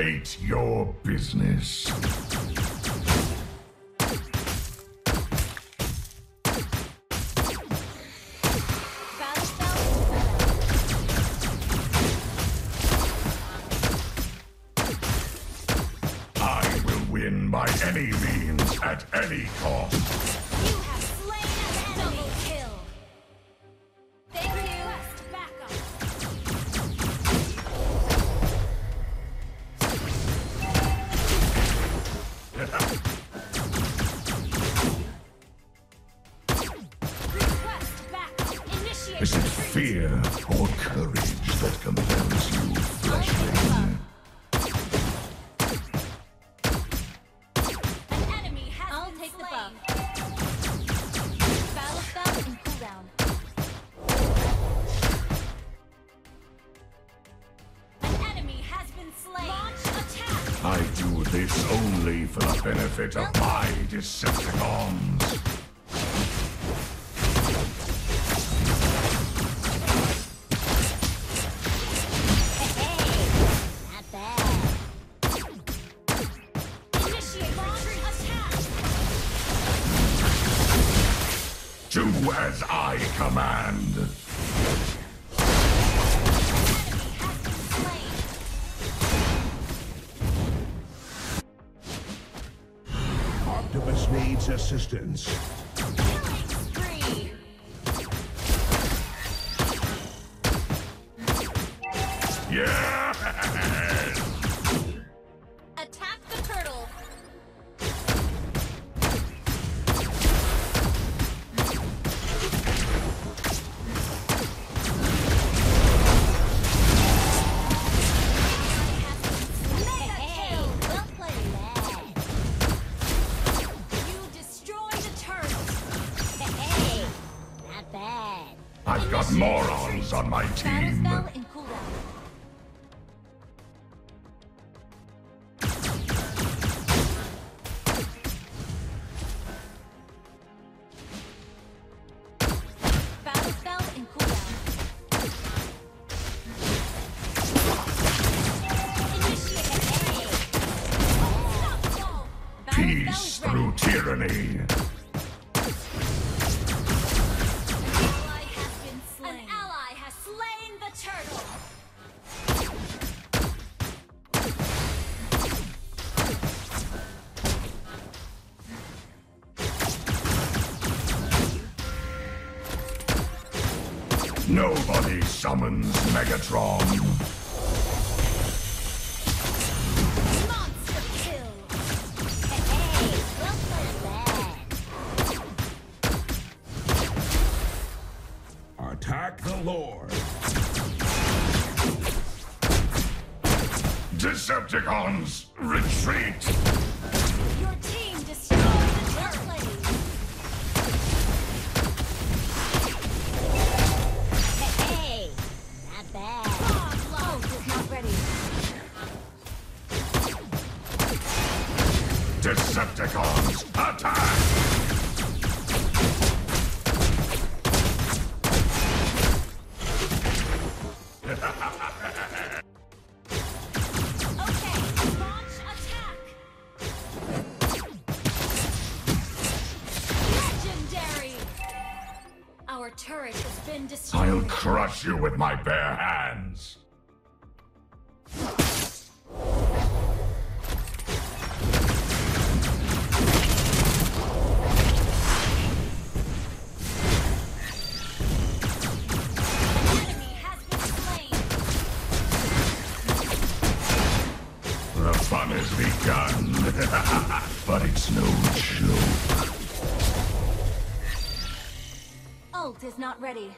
State your business. I will win by any means at any cost. Is it fear or courage that compels you, fleshling? An enemy has I'll take the buff. Battle spell and cooldown. Enemy has been slain. Launch attack. I do this only for the benefit of my Decepticons. As I command. Optimus needs assistance. Slain the turtle. Nobody summons Megatron. Attack the Lord. Decepticons, retreat! Your team destroyed the turtle. Hey, not bad. Oh, is not ready. Decepticons, attack! Turret has been destroyed. I'll crush you with my bare hands. Not ready.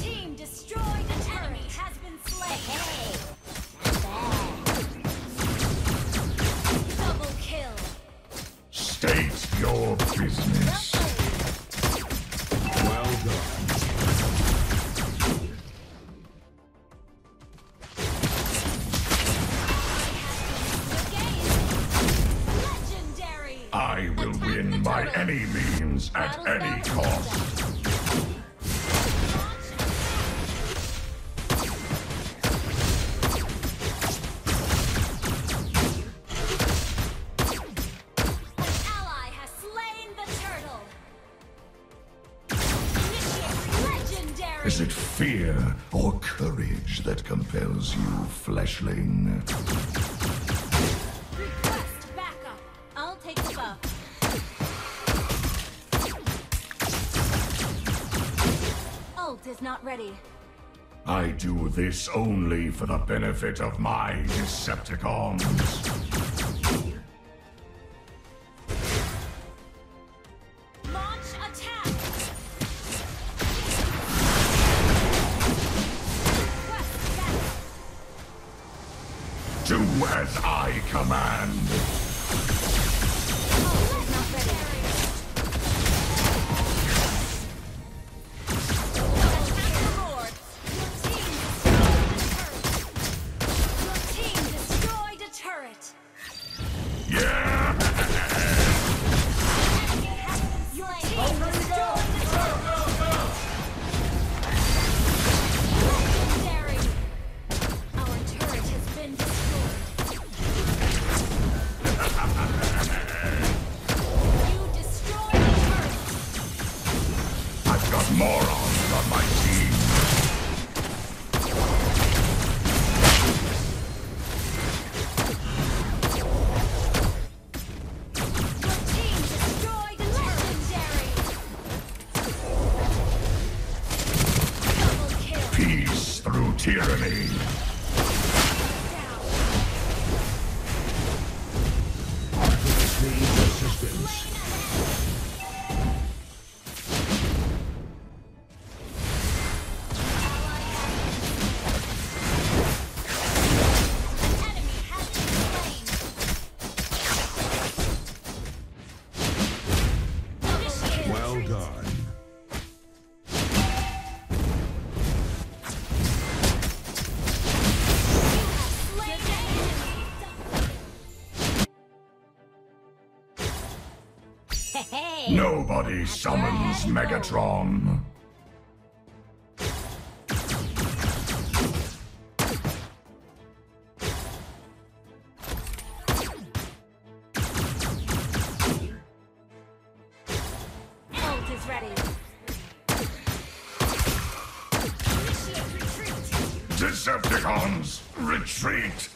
Team destroyed an enemy has been slain. Hey, not. Double kill. State your business. Well done. Taken by any means at any cost. Is it fear or courage that compels you, fleshling? Is not ready. I do this only for the benefit of my Decepticons. Do as I command. tyranny. Nobody summons Megatron. Decepticons, retreat!